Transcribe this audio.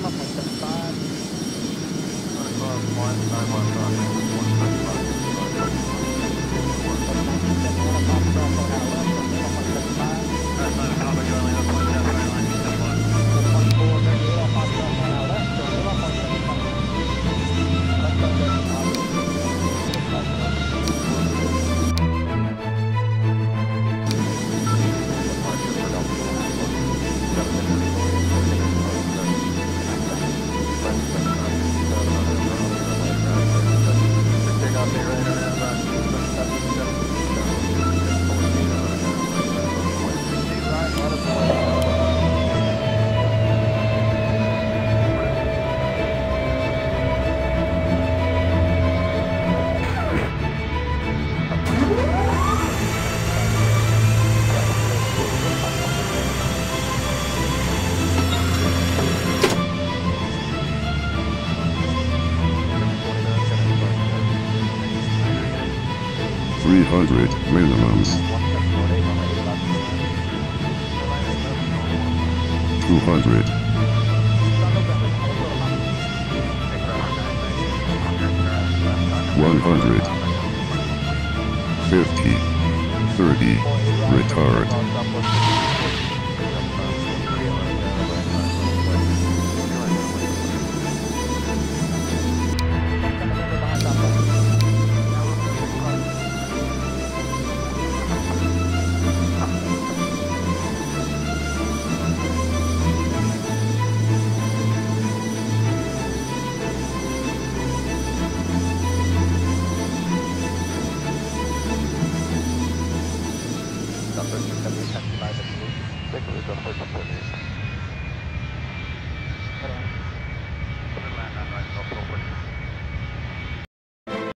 came up like 75. 1, 9, 1, up here. 300 minimums. 200. 100. 50. 30. Retard. number 675 at the Take a look at